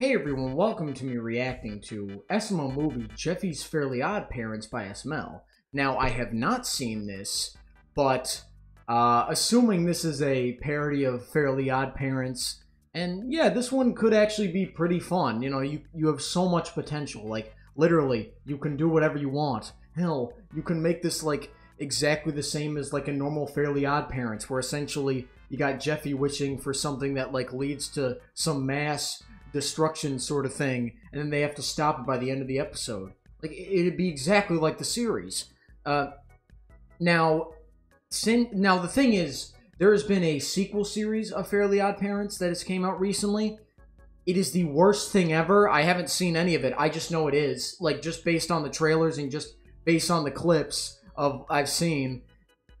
Hey everyone, welcome to me reacting to SML movie Jeffy's Fairly Odd Parents by SML. Now, I have not seen this, but uh, assuming this is a parody of Fairly Odd Parents, and yeah, this one could actually be pretty fun. You know, you, you have so much potential. Like, literally, you can do whatever you want. Hell, you can make this like exactly the same as like a normal Fairly Odd Parents, where essentially you got Jeffy wishing for something that like leads to some mass destruction sort of thing, and then they have to stop it by the end of the episode. Like it'd be exactly like the series. Uh, now, sin- now the thing is, there has been a sequel series of Fairly Odd Parents that has came out recently. It is the worst thing ever. I haven't seen any of it. I just know it is. Like just based on the trailers and just based on the clips of I've seen.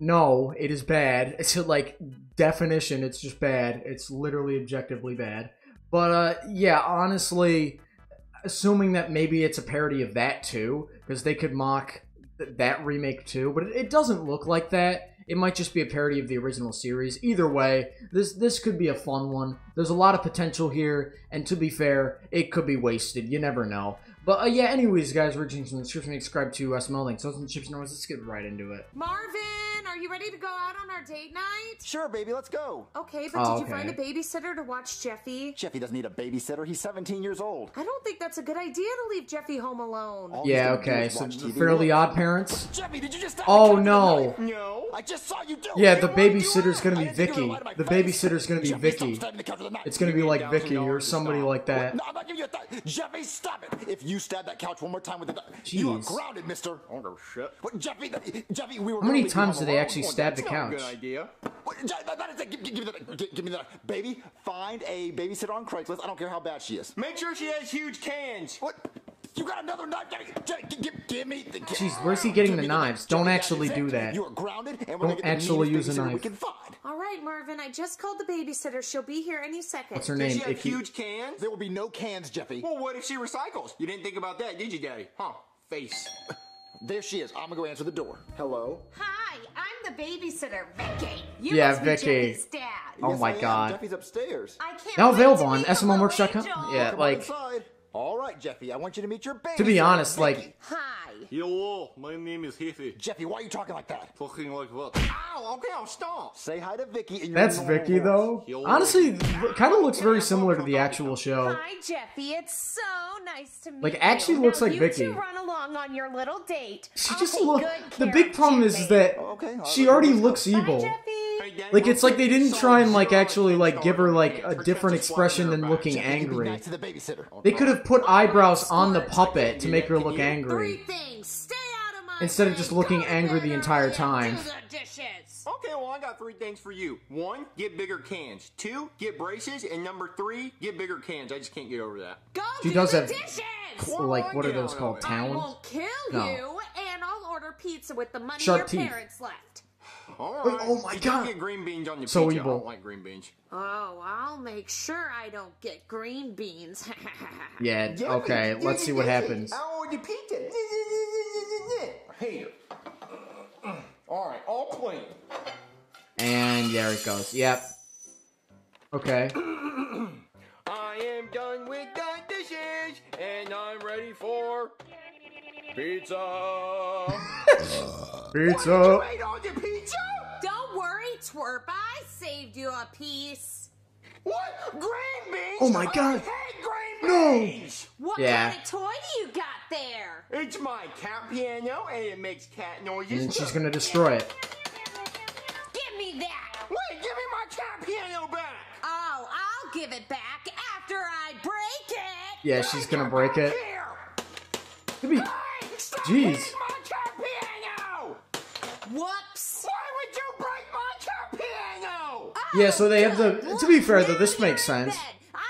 No, it is bad. It's like definition. It's just bad. It's literally objectively bad. But uh, yeah, honestly, assuming that maybe it's a parody of that too, because they could mock th- that remake too, but it, doesn't look like that. It might just be a parody of the original series. Either way, this this could be a fun one. There's a lot of potential here, and to be fair, it could be wasted. You never know. But uh, yeah, anyways, guys, reaching from the description, subscribe to uh, Smell Link. So, some chips and let's get right into it. Marvin, are you ready to go out on our date night? Sure, baby, let's go. Okay, but Oh, did you find a babysitter to watch Jeffy? Jeffy doesn't need a babysitter. He's 17 years old. I don't think that's a good idea to leave Jeffy home alone. All Yeah, okay. So, watch Fairly. Odd Parents. Jeffy, did you just Oh, the cat with a no. No. I just saw you do it. Yeah, the why did you babysitter's gonna be didn't think you Vicky. were lying to my The babysitter's gonna be Vicky. stop stabbing the couch with a knife. It's gonna be like Vicky or somebody like that. No, I'm not giving you a th- Jeffy, stop it. If you stab that couch one more time with the you are grounded, mister. Oh, no shit. What, Jeffy, Jeffy, we were How many gonna leave you times did they actually stab that's the not a couch? Good idea. What, that- that is it. Give, give me that. Give, give me that. Baby, find a babysitter on Craigslist. I don't care how bad she is. Make sure she has huge cans. What? You got another knife? Jeffy, Jeffy, give, give me the. Jeez, where's he getting the knives? knife. Don't actually do that. You are grounded, and we're Don't gonna actually use a babysitter We knife. can find. All right, Marvin, I just called the babysitter. She'll be here any second. What's her Does name? she have huge cans? There will be no cans, Jeffy. Well, what if she recycles? You didn't think about that, did you, Daddy? Huh? Face. There she is. I'm gonna go answer the door. Hello. Hi, I'm the babysitter, Vicky. You Yeah, must be Vicky. Jeffy's dad. Oh Yes, my I am. God. Jeffy's upstairs. I can't Now available on meet your smlmerch.com. Yeah, like inside. All right, Jeffy. I want you to meet your baby. to be honest, like Hi. Hello, my name is Hefe. Jeffy, why are you talking like that? Fucking like what? Ow, okay, I'll stop. Say hi to Vicky. And that's Vicky normal voice. though. Honestly, kind of looks very similar to the actual show. Hi, Jeffy. It's so nice to meet Like, you. actually looks now like you Vicky. two run along on your little date. She I'll just looks. look. good The big of problem is that Okay, she already let's looks Bye, evil. Jeffy. Hey, Daddy, Like it's like they didn't try and like actually like give her like a Pretend different just wanted expression her than back. looking Jeffy, you be angry. nice to the babysitter. They could have put eyebrows on the Sports, I puppet can't to do make that, her can look you? Three angry. things. Stay out of my Instead of way. just looking Go to angry the dinner entire and time. Do the dishes. Okay, well, I got three things for you. One, get bigger cans. Two, get braces. And number three, get bigger cans. I just can't get over that. Go She do does the have- dishes. Like what are Get those out called? of it. I Talons? won't kill No. you, and I'll order pizza with the money Shark your teeth. parents left. All right. oh my You God. Get green beans on your So pizza. evil. I don't like green beans. Oh, I'll make sure I don't get green beans. Yeah. Okay. Let's see what happens. I ordered pizza. Here. All right, all clean. And there it goes. Yep. Okay. I am done with the dishes, and I'm ready for pizza. Pizza. Wait on don't worry, twerp. I saved you a piece. What? Green beans? Oh my God. I hate green No. What Yeah. kind of toy do you got there? It's my cat piano, and it makes cat noises. And she's gonna destroy it. Give me that. Wait, give me my cat piano back. Oh, I'll give it back after I break it. Yeah, she's gonna break it. Give me. be- Hey, Jeez. Yeah, so they have the- to be fair, though, this makes sense.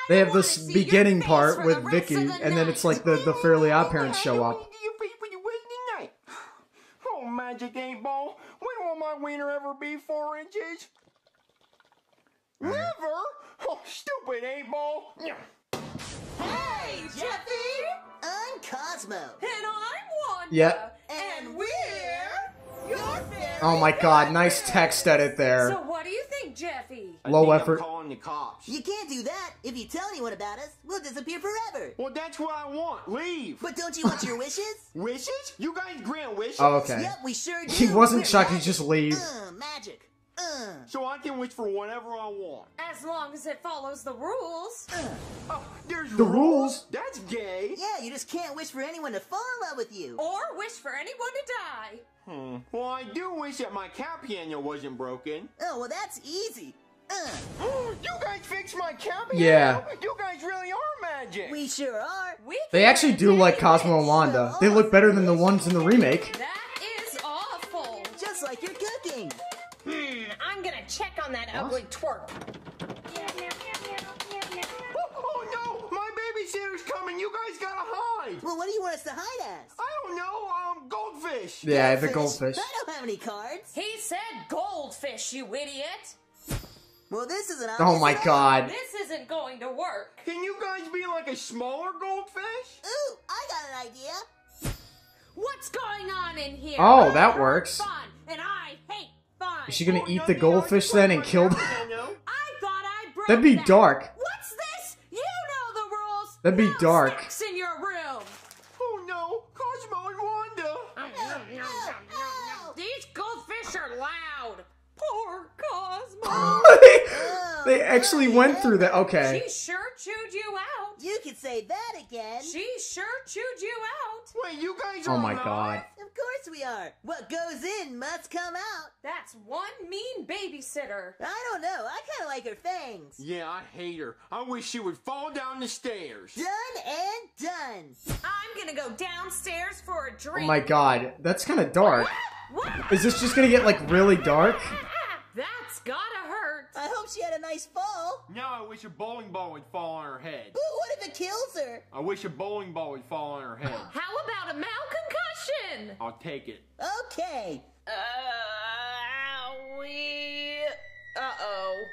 They have this beginning part with Vicky, the and then it's like the the Fairly Odd Parents show up. You beat when you win tonight. Oh, magic eight ball. When will my wiener ever be four inches? Never. Oh, stupid eight ball. Hey, Jeffy. I'm Cosmo. And I'm Wanda. Yeah. And we're your fairy Oh my god, nice text edit there. So Jeffy? Low I think effort. I'm calling calling the cops. You can't do that. If you tell anyone about us, we'll disappear forever. Well, that's what I want. Leave. But don't you want your wishes? Wishes? You guys grant wishes? Oh, okay. Yep, we sure do. He wasn't We're shocked, he just leave. Uh, magic. Uh, So I can wish for whatever I want. As long as it follows the rules. Oh, there's The rules? That's gay. yeah, you just can't wish for anyone to fall in love with you. Or wish for anyone to die. Hmm. Well, I do wish that my cat piano wasn't broken. Oh, well, that's easy. Uh, you guys fixed my cat piano? Yeah. You guys really are magic. we sure are. We They actually do like Cosmo wish. and Wanda. They look better than the ones in the remake. That check on that ugly twerp. Oh, oh, no! My babysitter's coming! You guys gotta hide! Well, what do you want us to hide as? I don't know, um, goldfish! Yeah, the goldfish. I don't have any cards. He said goldfish, you idiot. Well, this isn't Oh my god. This isn't going to work. Can you guys be like a smaller goldfish? Ooh, I got an idea. What's going on in here? Oh, that heard works. Fun, Is she gonna Oh, eat no, the goldfish then and kill them? I thought I broke That'd be that. dark. What's this? You know the rules. That'd be No dark. snacks in your room. Oh no, Cosmo and Wanda! Ow. These goldfish are loud. Poor Cosmo. Oh, they actually went through that. Okay. she sure chewed you out. You could say that again. She sure chewed you out. Wait, you guys Oh my alive? god. Of course we are. What goes in must come out. That's one mean babysitter. I don't know. I kind of like her fangs. Yeah, I hate her. I wish she would fall down the stairs. Done and done. I'm gonna go downstairs for a oh drink. Oh my god. That's kind of dark. What? Is this just gonna get like really dark? That's gotta hurt. I hope she had a nice fall. Now I wish a bowling ball would fall on her head. But what if it kills her? I wish a bowling ball would fall on her head. How about a malconcussion? I'll take it. Okay. Uh, owie. Uh-oh.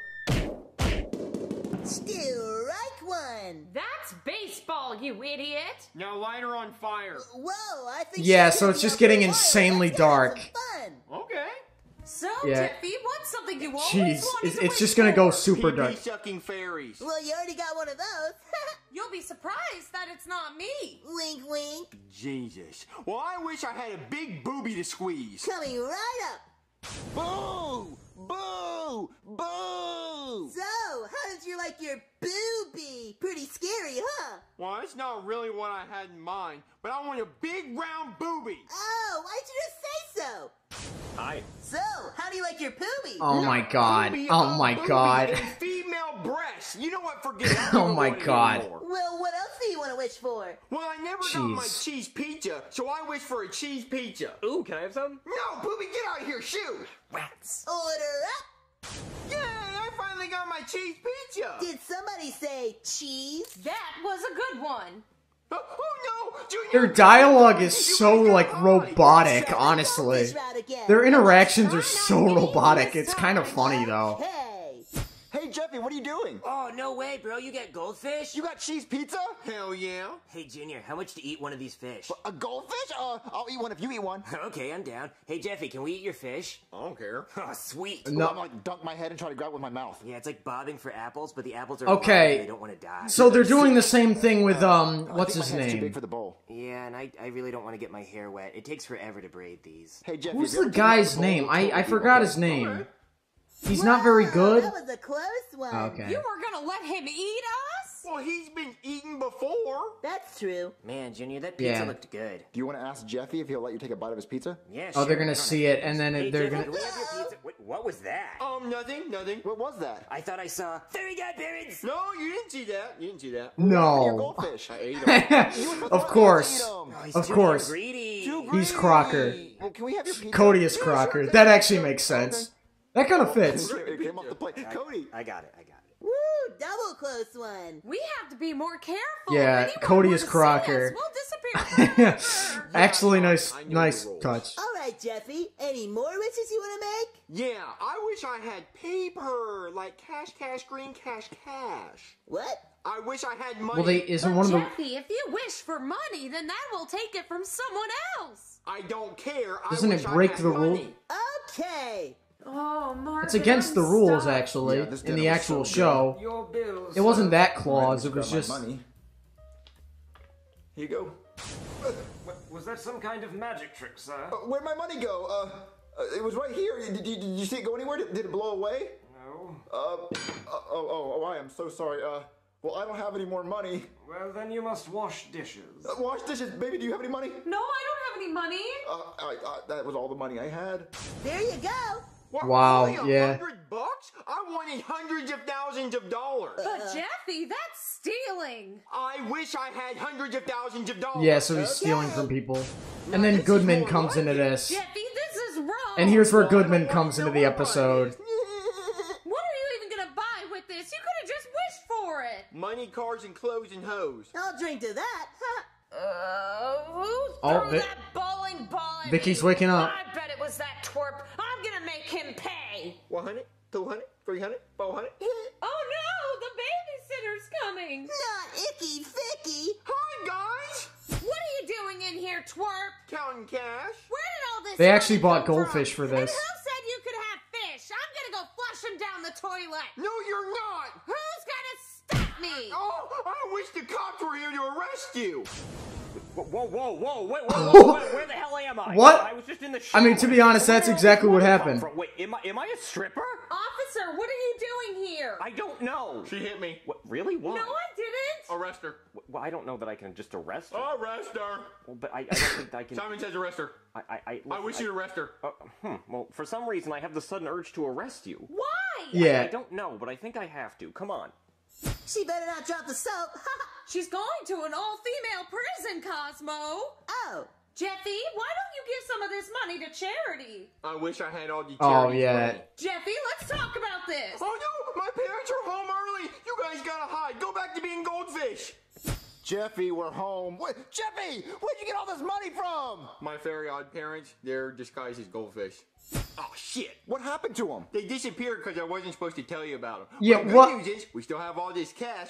Still right one. That's baseball, you idiot. Now light her on fire. Whoa, I think Yeah, so it's just up for a getting insanely Let's go have dark. fun. Okay. So, Yeah. Tiffy, what's something you always Jeez, wanted it's, to it's just gonna go super dark. sucking fairies. Well, you already got one of those. You'll be surprised that it's not me. wink, wink. Jesus. Well, I wish I had a big booby to squeeze. Coming right up. Boo! Boo! Boo! So, how did you like your booby? Pretty scary, huh? Well, that's not really what I had in mind, but I want a big round booby. Oh, why'd you just say so? Hi. So, how do you like your poopy? Oh my god. Booby, Oh a my god. female breasts. You know what? Forget it. Oh my God. anymore. Well, what else do you want to wish for? Well, I never got my Cheese. cheese pizza, so I wish for a cheese pizza. Ooh, can I have some? No, booby, get out of here, shoot! Rats. Order up. Yay! I finally got my cheese pizza. Did somebody say cheese? That was a good one. Their dialogue is so like robotic, honestly. Their interactions are so robotic. It's kind of funny though. Hey. Hey, Jeffy, what are you doing? Oh, no way, bro. You get goldfish? You got cheese pizza? Hell yeah. Hey, Junior, how much to eat one of these fish? A goldfish? Uh, I'll eat one if you eat one. okay, I'm down. Hey, Jeffy, can we eat your fish? I don't care. Oh, sweet. I'm gonna like dunk my head and try to grab it with my mouth. Yeah, it's like bobbing for apples, but the apples are Okay. and they don't want to die. So they're doing the same thing with um I what's think his my head's too big for the bowl. yeah, and I, I really don't want to get my hair wet. It takes forever to braid these. Hey, Jeffy. Who's the ever taken out guy's name? I I forgot his name. He's not very good. That was a close one. Okay. You were gonna let him eat us? Well, he's been eaten before. That's true. Man, Junior, that pizza Yeah. looked good. Do you want to ask Jeffy if he'll let you take a bite of his pizza? Yeah, Oh, they're gonna see have it, and then Hey, they're Jeffy, gonna. can we have your pizza? Wait, what was that? Um, nothing, nothing. What was that? I thought I saw fairy godparents. No, you didn't see that. You didn't see that. Your No. goldfish. I ate them. of course. Oh, Of course. damn greedy. He's. Crocker. Well, can we have your pizza? Cody is Yeah, Crocker. sure, That actually makes sense. That kind of fits. It came off the plate. Cody. I got it. I got it. Woo, double close one. We have to be more careful. Yeah, If anyone Cody is to see Crocker. us, We'll disappear. forever. Actually, nice, nice touch. All right, Jeffy. Any more wishes you want to make? Yeah, I wish I had paper, like cash, cash, green, cash, cash. What? I wish I had money. Well, they isn't But one of the. Jeffy, if you wish for money, then that will take it from someone else. I don't care. Doesn't it wish I break had the rule? money. Okay. Oh Marvin, It's against I'm the rules, stuck. actually, Yeah, in the actual so show. Your bills. It wasn't that clause. It was just money. Here you go. Was that some kind of magic trick, sir? Uh, where'd my money go? Uh, uh, it was right here. Did, you- did you see it go anywhere? Did, did it blow away? No. Uh, uh, oh, oh, oh, I am so sorry. Uh, well, I don't have any more money. Well, then you must wash dishes. Uh, wash dishes, baby. Do you have any money? No, I don't have any money. Uh, I, I, that was all the money I had. There you go. What, Wow, Only yeah. hundred bucks? I wanted hundreds of thousands of dollars. But Jeffy, that's stealing. I wish I had hundreds of thousands of dollars. Yeah, so he's stealing from people. And then Goodman comes into this. Jeffy, this is wrong. And here's where Goodman comes into the episode. What are you even gonna buy with this? You could have just wished for it. Money, cars, and clothes and hoes. I'll drink to that. Uh, who Oh, threw Vi- that bowling ball at Vicky's me? waking up. 100, 200, 300, 400. Oh no, the babysitter's coming. Not icky Vicky. Hi, guys! What are you doing in here, twerp? Counting cash. Where did all this They actually bought goldfish from? for this. And who said you could have fish? I'm gonna go flush them down the toilet. No, you're not! Who's gonna stop me? Oh, I wish the cops were here to arrest you! Whoa, whoa, whoa, whoa, wait, wait, wait, wait, where the hell am I? What? I was just in the show. I mean, to be honest, that's exactly what happened. Wait, am I, am I a stripper? Officer, what are you doing here? I don't know. She hit me. What, really? Why? No, I didn't. Arrest her. Well, I don't know that I can just arrest her. Arrest her! Well, but I, I don't think I can. Simon says arrest her. I, I, I, I wish you'd arrest her. Uh, hmm. Well, for some reason, I have the sudden urge to arrest you. Why? Yeah. I don't know, but I think I have to. Come on. She better not drop the soap. She's going to an all-female prison, Cosmo. oh. Jeffy, why don't you give some of this money to charity? I wish I had all the Oh, charities yeah. money. Jeffy, let's talk about this. Oh no! My parents are home early! You guys gotta hide! Go back to being goldfish! Jeffy, we're home. What? Jeffy, where'd you get all this money from? My very odd parents, they're disguised as goldfish. Oh shit! What happened to them? They disappeared because I wasn't supposed to tell you about them. Yeah, Well, the what- Good news is we still have all this cash.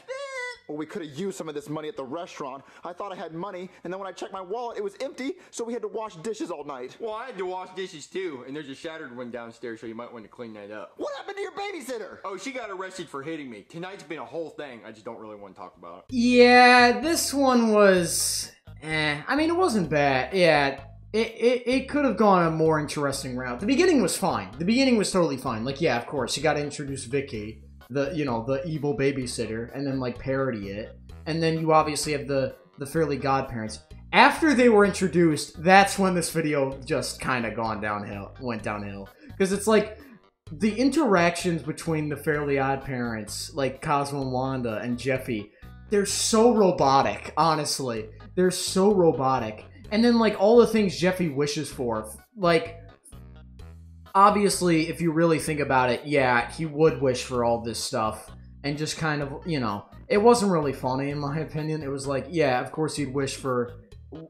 Well, we could have used some of this money at the restaurant. I thought I had money, and then when I checked my wallet, it was empty, so we had to wash dishes all night. Well, I had to wash dishes too, and there's a shattered one downstairs, so you might want to clean that up. What happened to your babysitter? Oh, she got arrested for hitting me. Tonight's been a whole thing. I just don't really want to talk about it. Yeah, this one was. Eh. I mean, it wasn't bad. Yeah, it, it, it could have gone a more interesting route. The beginning was fine. The beginning was totally fine. Like, yeah, of course, you got to introduce Vicky, the you know the evil babysitter, and then like parody it, and then you obviously have the the Fairly Godparents. After they were introduced, that's when this video just kind of gone downhill, went downhill, because it's like the interactions between the Fairly Odd Parents, like Cosmo and Wanda and Jeffy, they're so robotic, honestly. They're so robotic. And then, like, all the things Jeffy wishes for, like, obviously, if you really think about it, yeah, he would wish for all this stuff. And just kind of, you know, it wasn't really funny, in my opinion. It was like, yeah, of course he'd wish for,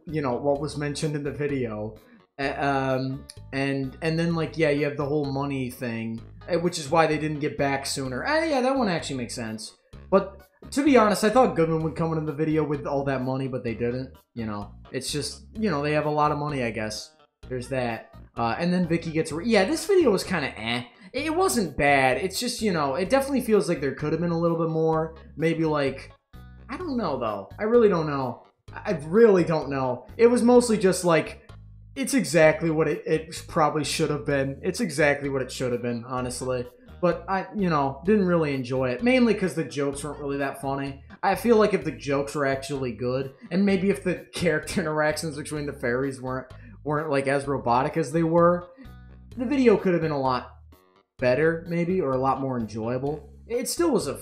you know, what was mentioned in the video. Um, and and then like yeah, you have the whole money thing, uh, which is why they didn't get back sooner. Uh, yeah, that one actually makes sense. But to be honest, I thought Goodman would come into the video with all that money, but they didn't. You know, it's just you know they have a lot of money, I guess. There's that. Uh, and then Vicky gets re- yeah. This video was kind of eh. It wasn't bad. It's just you know it definitely feels like there could have been a little bit more. Maybe like I don't know though. I really don't know. I really don't know. It was mostly just like it's exactly what it, it probably should have been. It's exactly what it should have been, honestly. But I, you know, didn't really enjoy it. Mainly because the jokes weren't really that funny. I feel like if the jokes were actually good, and maybe if the character interactions between the fairies weren't weren't like as robotic as they were, the video could have been a lot better, maybe, or a lot more enjoyable. It still was a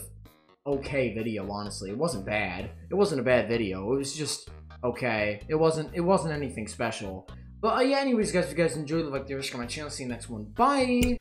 okay video, honestly. It wasn't bad. It wasn't a bad video. It was just okay. It wasn't. It wasn't anything special. But uh, yeah, anyways, guys, if you guys enjoyed, like, the rest of my channel. See you next one. Bye.